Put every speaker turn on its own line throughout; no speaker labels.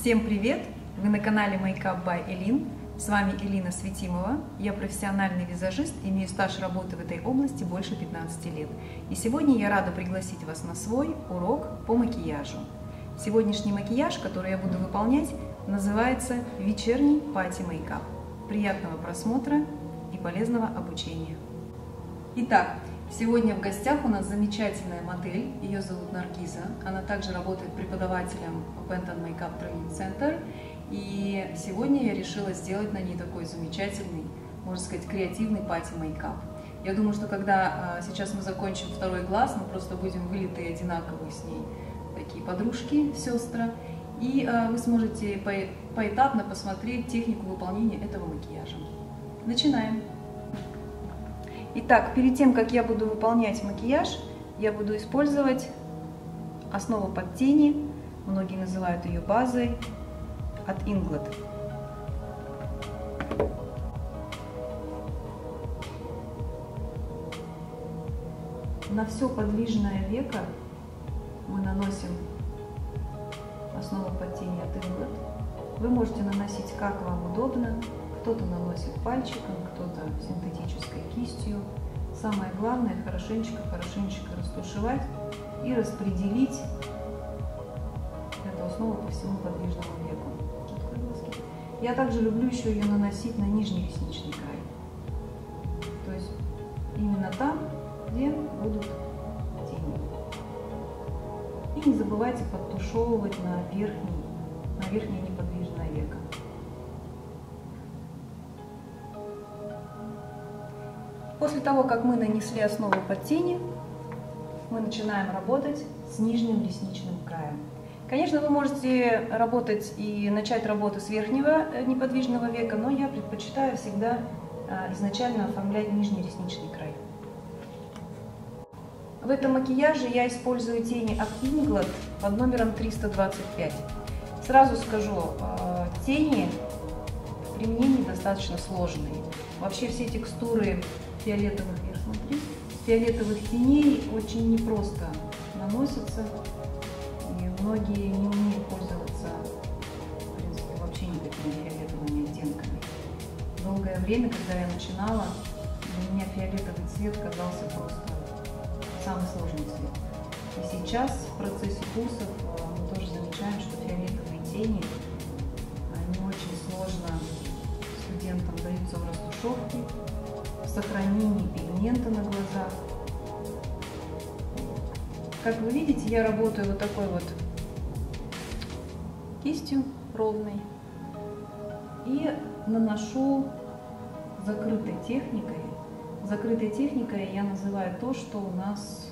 Всем привет! Вы на канале Makeup by Элин. С вами Элина Светимова. Я профессиональный визажист, имею стаж работы в этой области больше 15 лет. И сегодня я рада пригласить вас на свой урок по макияжу. Сегодняшний макияж, который я буду выполнять, называется «Вечерний пати мейкап». Приятного просмотра и полезного обучения. Итак, сегодня в гостях у нас замечательная модель, ее зовут Наргиза. Она также работает преподавателем в Benton Makeup Training Center. И сегодня я решила сделать на ней такой замечательный, можно сказать, креативный party makeup. Я думаю, что когда а, сейчас мы закончим второй класс, мы просто будем вылитые одинаковые с ней такие подружки, сестры, и а, вы сможете по поэтапно посмотреть технику выполнения этого макияжа. Начинаем! Итак, перед тем, как я буду выполнять макияж, я буду использовать основу под тени, многие называют ее базой, от Inglot. На все подвижное веко мы наносим основу под тени от Inglot. Вы можете наносить как вам удобно. Кто-то наносит пальчиком, кто-то синтетической кистью. Самое главное хорошенечко-хорошенечко растушевать и распределить эту основу по всему подвижному веку. Я также люблю еще ее наносить на нижний ресничный край. То есть именно там, где будут тени. И не забывайте подтушевывать на верхний, на верхнее неподвижное веко. После того, как мы нанесли основу под тени, мы начинаем работать с нижним ресничным краем. Конечно, вы можете работать и начать работу с верхнего э, неподвижного века, но я предпочитаю всегда а, изначально оформлять нижний ресничный край. В этом макияже я использую тени от Inglot под номером 325. Сразу скажу, а, тени в применении достаточно сложные. Вообще все текстуры фиолетовых, я смотри, фиолетовых теней очень непросто наносятся многие не умеют пользоваться, в принципе, вообще никакими фиолетовыми оттенками. Долгое время, когда я начинала, для меня фиолетовый цвет казался просто самый сложный цвет. И сейчас в процессе курсов э, мы тоже замечаем, что фиолетовые тени, пигмента на глазах. Как вы видите, я работаю вот такой вот кистью ровной и наношу закрытой техникой. Закрытой техникой я называю то, что у нас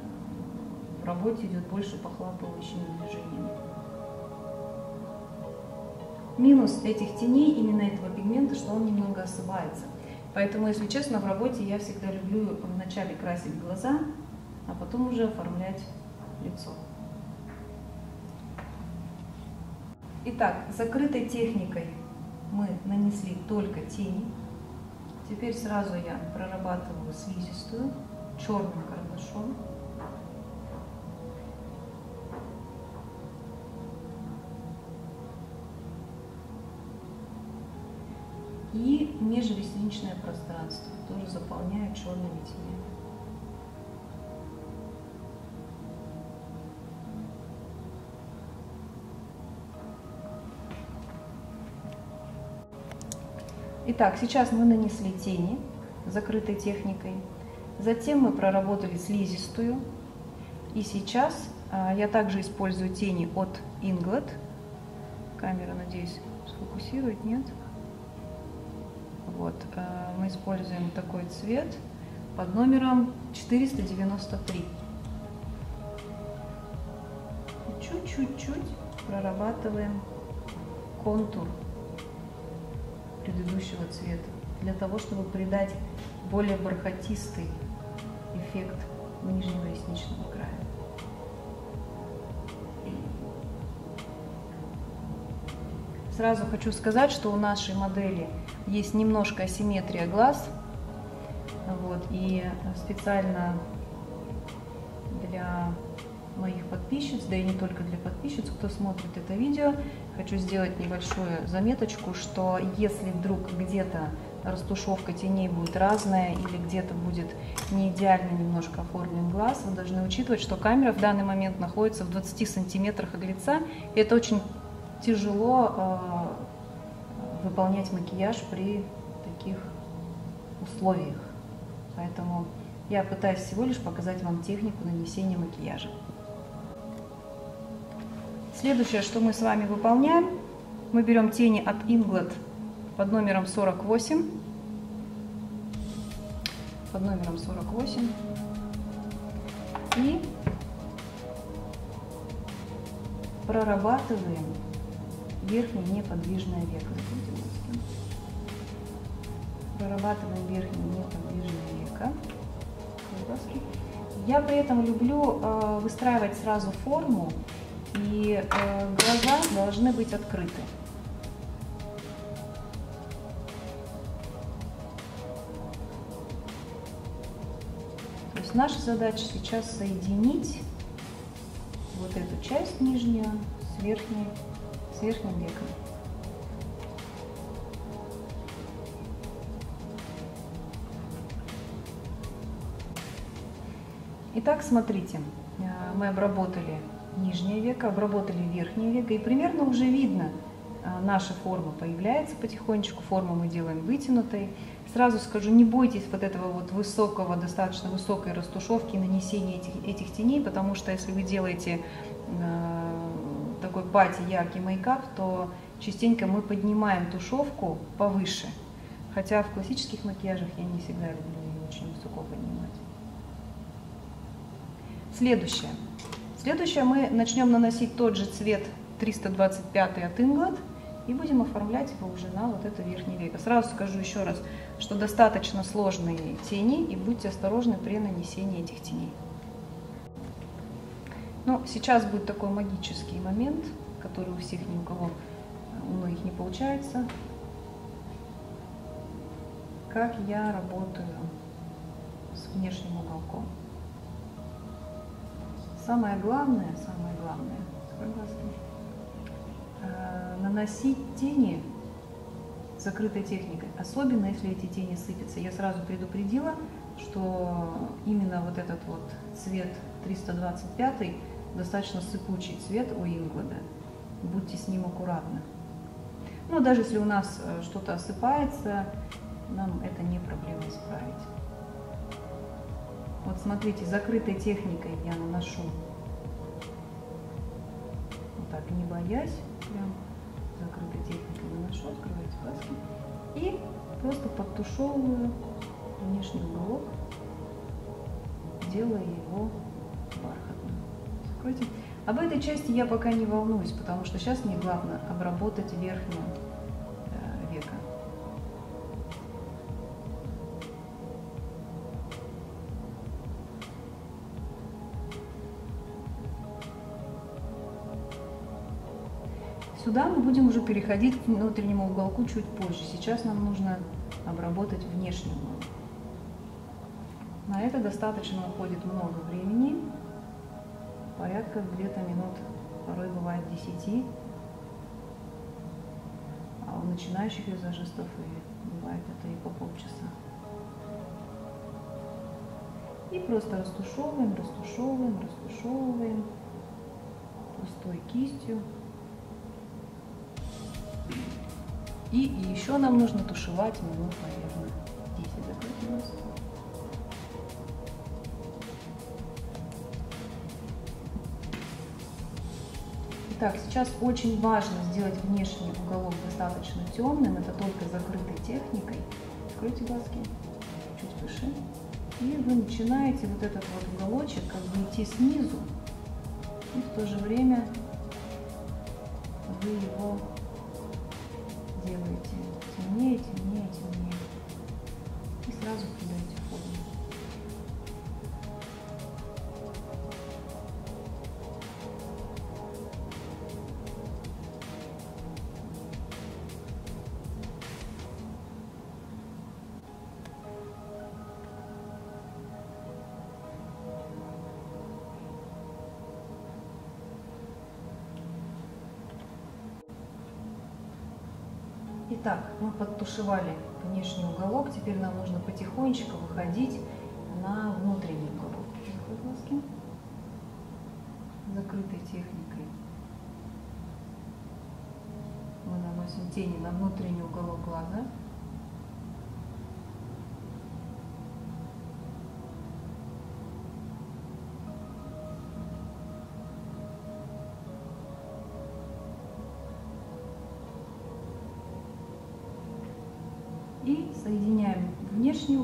э, в работе идет больше похлапывающими движениями. Минус этих теней, именно этого пигмента, что он немного осыпается. Поэтому, если честно, в работе я всегда люблю вначале красить глаза, а потом уже оформлять лицо. Итак, закрытой техникой мы нанесли только тени. Теперь сразу я прорабатываю слизистую черным карандашом. И межресничное пространство тоже заполняю черными тенями. Итак, сейчас мы нанесли тени закрытой техникой. Затем мы проработали слизистую. И сейчас а, я также использую тени от Inglot. Камера, надеюсь, сфокусирует, нет? А, мы используем такой цвет под номером 493. Чуть-чуть-чуть прорабатываем контур предыдущего цвета, для того, чтобы придать более бархатистый эффект нижнего ресничного Сразу хочу сказать, что у нашей модели есть немножко асимметрия глаз. Вот, и специально для моих подписчиц, да и не только для подписчиц, кто смотрит это видео, хочу сделать небольшую заметочку, что если вдруг где-то растушевка теней будет разная или где-то будет не идеально немножко оформлен глаз, вы должны учитывать, что камера в данный момент находится в 20 сантиметрах от лица, и это очень тяжело э, выполнять макияж при таких условиях. Поэтому я пытаюсь всего лишь показать вам технику нанесения макияжа. Следующее, что мы с вами выполняем, мы берем тени от Inglot под номером 48. Под номером 48. И прорабатываем верхнее неподвижное веко. Прорабатываем верхнее неподвижное веко. Я при этом люблю э, выстраивать сразу форму, и э, глаза должны быть открыты. То есть наша задача сейчас соединить вот эту часть нижнюю с верхней, с верхним веком. Итак, смотрите, э, мы обработали нижнее веко, обработали верхнее веко, и примерно уже видно, э, наша форма появляется потихонечку, форму мы делаем вытянутой. Сразу скажу, не бойтесь вот этого вот высокого, достаточно высокой растушевки и нанесения этих, этих теней, потому что если вы делаете э, такой пати яркий мейкап, то частенько мы поднимаем тушевку повыше. Хотя в классических макияжах я не всегда люблю ее очень высоко поднимать. Следующее. Следующее мы начнем наносить тот же цвет 325 от Inglot и будем оформлять его уже на вот это верхнее веко. Сразу скажу еще раз, что достаточно сложные тени и будьте осторожны при нанесении этих теней. Но сейчас будет такой магический момент, который у всех ни у кого, у многих не получается. Как я работаю с внешним уголком. Самое главное, самое главное, э, наносить тени закрытой техникой, особенно если эти тени сыпятся. Я сразу предупредила, что именно вот этот вот цвет 325 достаточно сыпучий цвет у Инглода. Будьте с ним аккуратны. Но даже если у нас э, что-то осыпается, нам это не проблема исправить. Вот смотрите, закрытой техникой я наношу. Вот так, не боясь, прям закрытой техникой наношу, открывайте глазки. И просто подтушевываю внешний уголок, делая его. Закройте. Об этой части я пока не волнуюсь, потому что сейчас мне главное обработать верхнюю э, веко. Сюда мы будем уже переходить к внутреннему уголку чуть позже. Сейчас нам нужно обработать угол. На это достаточно уходит много времени, порядка где-то минут, порой бывает 10, а у начинающих визажистов и бывает это и по полчаса. И просто растушевываем, растушевываем, растушевываем пустой кистью. И еще нам нужно тушевать минут, наверное, 10 закрыть нос. Итак, сейчас очень важно сделать внешний уголок достаточно темным. Это только закрытой техникой. Откройте глазки чуть выше. И вы начинаете вот этот вот уголочек как бы идти снизу. И в то же время вы его делаете темнее, темнее, темнее. И сразу Итак, мы подтушевали внешний уголок, теперь нам нужно потихонечку выходить на внутренний уголок. Глазки. Закрытой техникой. Мы наносим тени на внутренний уголок глаза.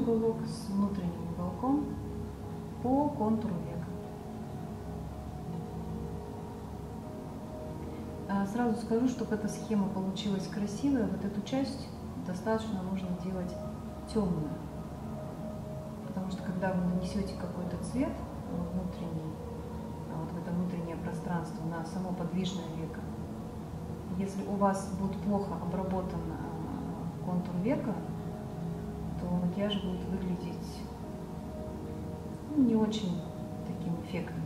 Уголок с внутренним уголком по контуру века. А сразу скажу, чтобы эта схема получилась красивая, вот эту часть достаточно нужно делать темную. Потому что когда вы нанесете какой-то цвет внутренний, а вот в это внутреннее пространство на само подвижное веко, если у вас будет плохо обработан а, контур века, макияж будет выглядеть ну, не очень таким эффектным.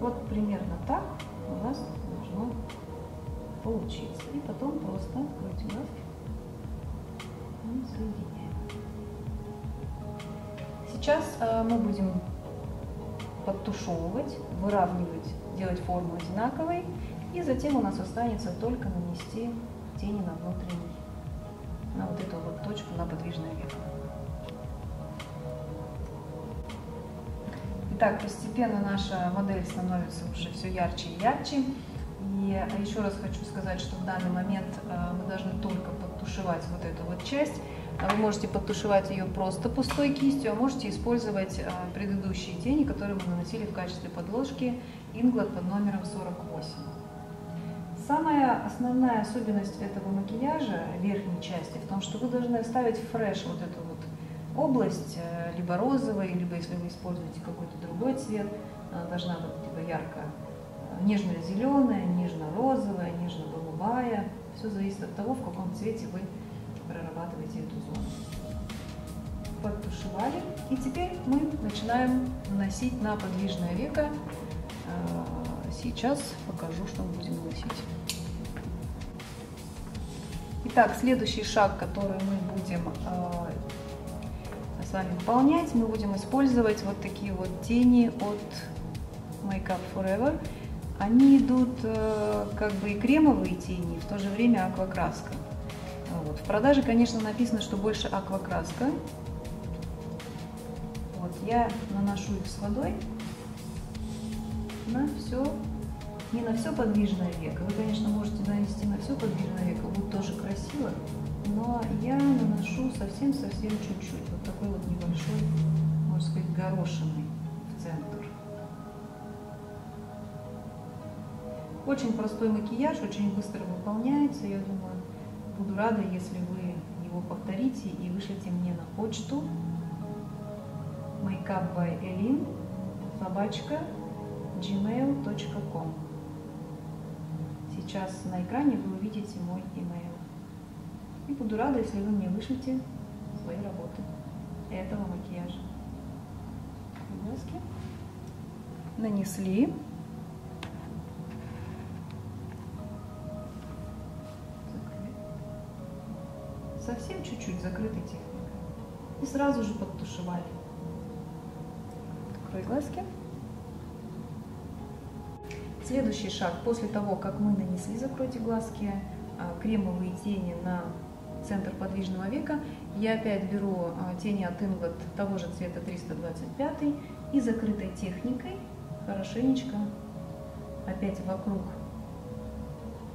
Вот примерно так у вас должно получиться. И потом просто откройте глазки и соединяем. Сейчас э, мы будем подтушевывать, выравнивать, делать форму одинаковой. И затем у нас останется только нанести тени на внутренний, на вот эту вот точку, на подвижное веко. Итак, постепенно наша модель становится уже все ярче и ярче. И еще раз хочу сказать, что в данный момент э, мы должны только подтушевать вот эту вот часть. Вы можете подтушевать ее просто пустой кистью, а можете использовать э, предыдущие тени, которые мы наносили в качестве подложки Inglot под номером 48. Самая основная особенность этого макияжа, верхней части, в том, что вы должны оставить фреш, вот эту вот область, э, либо розовый, либо если вы используете какой-то другой цвет, она должна быть либо ярко э, нежно-зеленая, нежно-розовая, нежно-голубая. Все зависит от того, в каком цвете вы прорабатываете эту зону. Подтушевали. И теперь мы начинаем наносить на подвижное веко э, Сейчас покажу, что мы будем наносить. Итак, следующий шаг, который мы будем э, с вами выполнять, мы будем использовать вот такие вот тени от Make Up Forever. Они идут э, как бы и кремовые тени, в то же время аквакраска. Вот. В продаже, конечно, написано, что больше аквакраска. Вот, я наношу их с водой на все не на все подвижное веко. Вы, конечно, можете нанести на все подвижное веко, будет тоже красиво, но я наношу совсем-совсем чуть-чуть, вот такой вот небольшой, можно сказать, горошиной в центр. Очень простой макияж, очень быстро выполняется, я думаю, буду рада, если вы его повторите и вышлите мне на почту makeup by Elin собачка gmail.com Сейчас на экране вы увидите мой email. И буду рада, если вы мне вышлете свои работы этого макияжа. Глазки. Нанесли. Совсем чуть-чуть закрытой техникой. И сразу же подтушевали. Открой глазки. Следующий шаг, после того, как мы нанесли, закройте глазки, а, кремовые тени на центр подвижного века, я опять беру а, тени от Inglot того же цвета 325 и закрытой техникой хорошенечко опять вокруг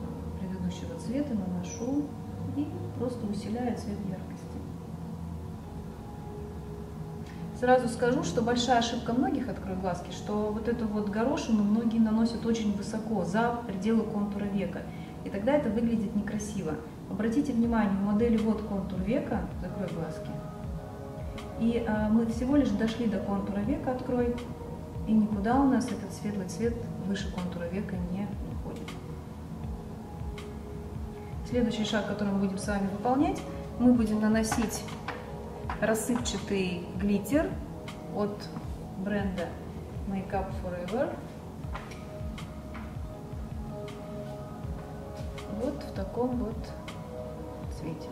а, предыдущего цвета наношу и просто усиляю цвет яркости. Сразу скажу, что большая ошибка многих, открою глазки, что вот эту вот горошину многие наносят очень высоко, за пределы контура века. И тогда это выглядит некрасиво. Обратите внимание, у модели вот контур века, закрой глазки. И а, мы всего лишь дошли до контура века, открой, и никуда у нас этот светлый цвет выше контура века не уходит. Следующий шаг, который мы будем с вами выполнять, мы будем наносить рассыпчатый глиттер от бренда Makeup Forever. Вот в таком вот цвете.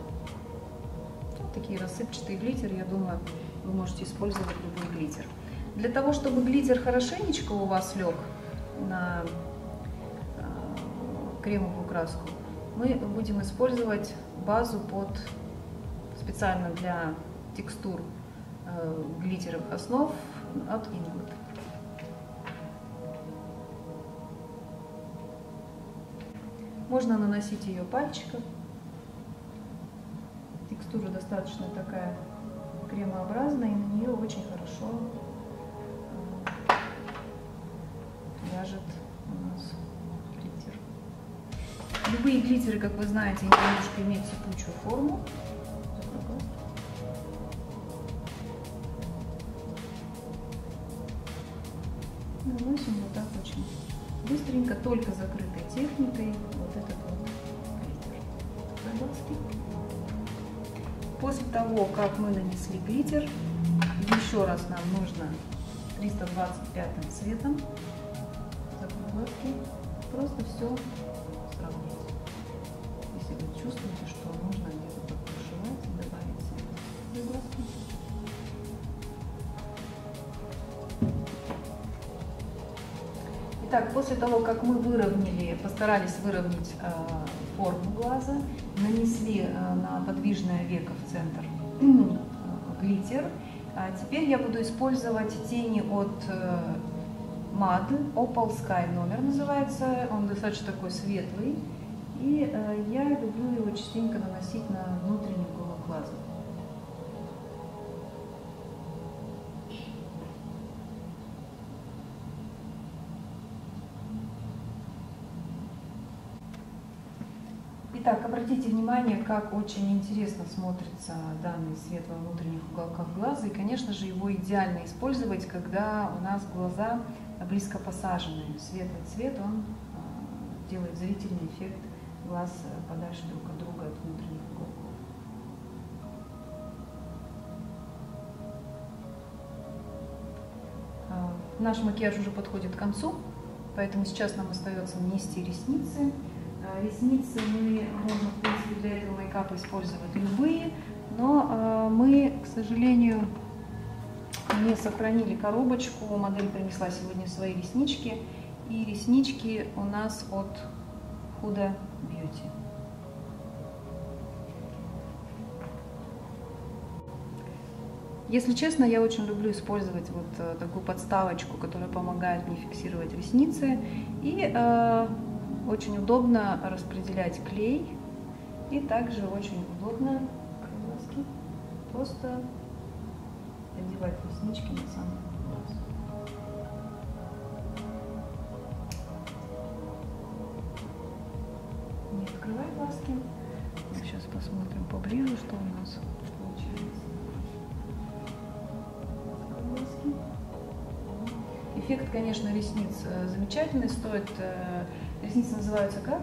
Вот такие рассыпчатые глиттеры, я думаю, вы можете использовать любой глиттер. Для того, чтобы глиттер хорошенечко у вас лег на э, кремовую краску, мы будем использовать базу под специально для текстур э, глиттеровых основ от Inwood. Можно наносить ее пальчиком. Текстура достаточно такая кремообразная, и на нее очень хорошо э, ляжет у нас глиттер. Любые глиттеры, как вы знаете, немножко имеют текучую форму. Быстренько, только закрытой техникой, вот этот вот глиттер. После того, как мы нанесли глиттер, еще раз нам нужно 325 цветом глазки просто все сравнить. Если вы чувствуете, что Итак, после того, как мы выровняли, постарались выровнять э, форму глаза, нанесли э, на подвижное веко в центр э, глиттер, а теперь я буду использовать тени от MAD, Opal Sky номер называется, он достаточно такой светлый, и я люблю его частенько наносить на внутренний уголок глаза. Итак, обратите внимание, как очень интересно смотрится данный свет во внутренних уголках глаза. И, конечно же, его идеально использовать, когда у нас глаза близко посажены. Светлый цвет, он а, делает зрительный эффект глаз подальше друг от друга от внутренних уголков. А, наш макияж уже подходит к концу, поэтому сейчас нам остается нанести ресницы. А, ресницы мы можем, принципе, для этого мейкапа использовать любые, но э, мы, к сожалению, не сохранили коробочку. Модель принесла сегодня свои реснички. И реснички у нас от Huda Beauty. Если честно, я очень люблю использовать вот э, такую подставочку, которая помогает мне фиксировать ресницы. И э, очень удобно распределять клей и также очень удобно просто одевать реснички на сам глаз. Не открывай глазки. Мы сейчас посмотрим поближе, что у нас получается. Эффект, конечно, ресниц э, замечательный, стоит э, Ресницы называются как?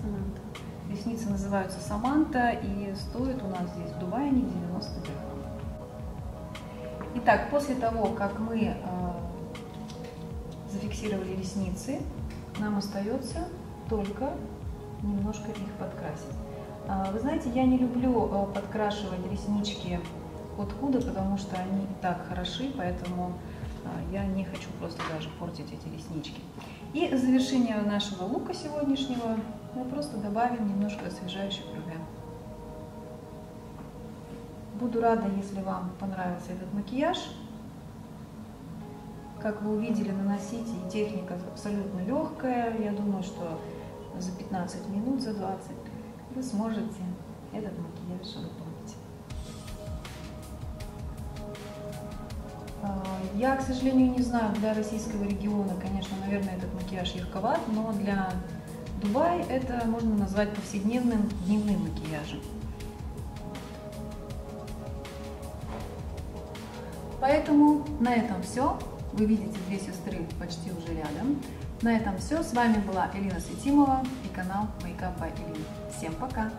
Саманта.
Ресницы называются Саманта и стоят у нас здесь в Дубае 90 дирхам. Итак, после того, как мы э, зафиксировали ресницы, нам остается только немножко их подкрасить. А, вы знаете, я не люблю э, подкрашивать реснички от худа, потому что они и так хороши, поэтому э, я не хочу просто даже портить эти реснички. И завершение нашего лука сегодняшнего мы просто добавим немножко освежающих румян. Буду рада, если вам понравился этот макияж. Как вы увидели, наносите, техника абсолютно легкая. Я думаю, что за 15 минут, за 20 вы сможете этот макияж выполнить. А, я, к сожалению, не знаю, для российского региона, конечно, наверное, этот макияж легковат, но для Дубай – это можно назвать повседневным дневным макияжем. Поэтому на этом все. Вы видите две сестры почти уже рядом. На этом все. С вами была Элина Светимова и канал Makeup by Элина. Всем пока!